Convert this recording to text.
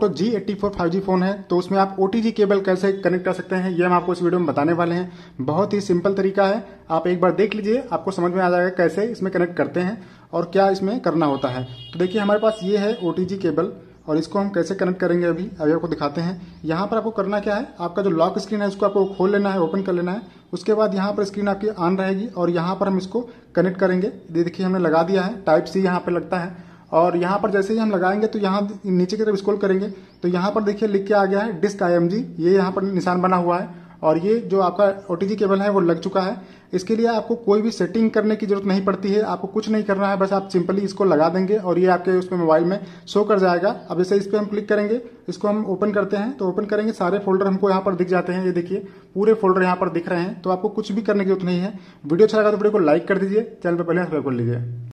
तो G eighty four five G phone है तो उसमें आप ओटीजी केबल कैसे कनेक्ट कर सकते हैं, ये हम आपको इस वीडियो में बताने वाले हैं। बहुत ही सिंपल तरीका है, आप एक बार देख लीजिए, आपको समझ में आ जाएगा कैसे इसमें कनेक्ट करते हैं और क्या इसमें करना होता है। तो देखिए, हमारे पास ये है ओटीजी केबल और इसको हम कैसे कनेक्ट करेंगे अभी अभी आपको दिखाते हैं। यहाँ पर आपको करना क्या है, आपका जो लॉक स्क्रीन है, उसको आपको खोल लेना है ओपन कर लेना है। उसके बाद यहाँ पर स्क्रीन आपकी ऑन रहेगी और यहाँ पर हम इसको कनेक्ट करेंगे। देखिए, हमने लगा दिया है टाइप सी यहाँ पर लगता है। और यहाँ पर जैसे ही हम लगाएँगे तो यहाँ नीचे की तरफ़ स्क्रॉल करेंगे तो यहाँ पर देखिए लिख के आ गया है डिस्क आईएमजी ये यहाँ पर निशान बना हुआ है और ये जो आपका ओ केबल है वो लग चुका है। इसके लिए आपको कोई भी सेटिंग करने की ज़रूरत नहीं पड़ती है, आपको कुछ नहीं करना है, बस आप सिंपली इसको लगा देंगे और ये आपके उसमें मोबाइल में शो कर जाएगा। अब जैसे इस पर हम क्लिक करेंगे, इसको हम ओपन करते हैं तो ओपन करेंगे, सारे फोल्डर हमको यहाँ पर दिख जाते हैं। ये देखिए, पूरे फोल्डर यहाँ पर दिख रहे हैं तो आपको कुछ भी करने की ज़रूरत नहीं है। वीडियो अच्छा लगा तो वीडियो को लाइक कर दीजिए, चैनल पर पहले सब्सक्राइब कर लीजिए।